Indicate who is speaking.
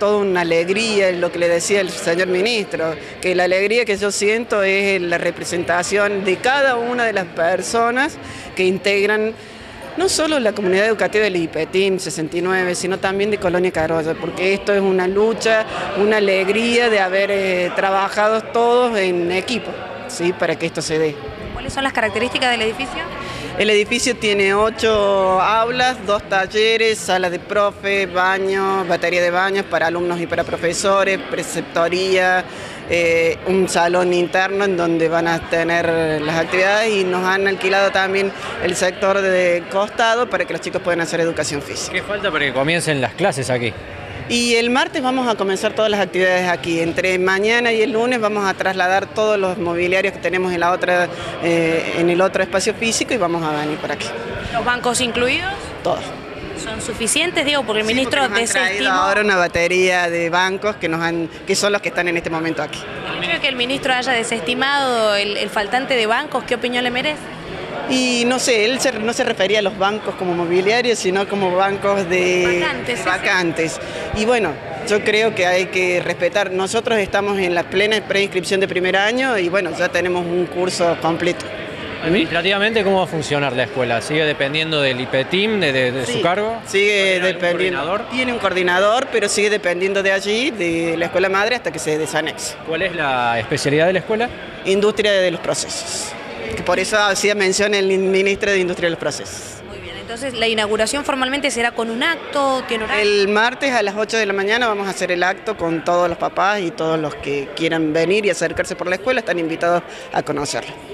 Speaker 1: toda una alegría, lo que le decía el señor ministro, que la alegría que yo siento es la representación de cada una de las personas que integran no solo la comunidad educativa del IPETIM 69, sino también de Colonia Carolla, porque esto es una lucha, una alegría de haber eh, trabajado todos en equipo, ¿sí? para que esto se dé.
Speaker 2: ¿Cuáles son las características del edificio?
Speaker 1: El edificio tiene ocho aulas, dos talleres, sala de profe, baño, batería de baños para alumnos y para profesores, preceptoría, eh, un salón interno en donde van a tener las actividades y nos han alquilado también el sector de costado para que los chicos puedan hacer educación física.
Speaker 3: ¿Qué falta para que comiencen las clases aquí?
Speaker 1: Y el martes vamos a comenzar todas las actividades aquí. Entre mañana y el lunes vamos a trasladar todos los mobiliarios que tenemos en, la otra, eh, en el otro espacio físico y vamos a venir por aquí.
Speaker 2: ¿Los bancos incluidos?
Speaker 1: Todos
Speaker 2: son suficientes, digo, porque el ministro
Speaker 1: sí, desestimó... ahora una batería de bancos que, nos han, que son los que están en este momento aquí.
Speaker 2: ¿Creo que el ministro haya desestimado el, faltante de bancos? ¿Qué opinión le merece?
Speaker 1: Y no sé, él no se refería a los bancos como mobiliarios, sino como bancos de
Speaker 2: vacantes.
Speaker 1: vacantes. Y bueno, yo creo que hay que respetar. Nosotros estamos en la plena preinscripción de primer año y bueno, ya tenemos un curso completo.
Speaker 3: Administrativamente, ¿cómo va a funcionar la escuela? ¿Sigue dependiendo del IPETIM, de, su cargo?
Speaker 1: Sigue dependiendo. Tiene un coordinador, pero sigue dependiendo de allí, de la escuela madre, hasta que se desanexe.
Speaker 3: ¿Cuál es la especialidad de la escuela?
Speaker 1: Industria de los procesos. Que por eso hacía mención el ministro de Industria de los Procesos.
Speaker 2: Muy bien, entonces la inauguración formalmente será con un acto,
Speaker 1: tiene horario. El martes a las 8 de la mañana vamos a hacer el acto con todos los papás y todos los que quieran venir y acercarse por la escuela, están invitados a conocerlo.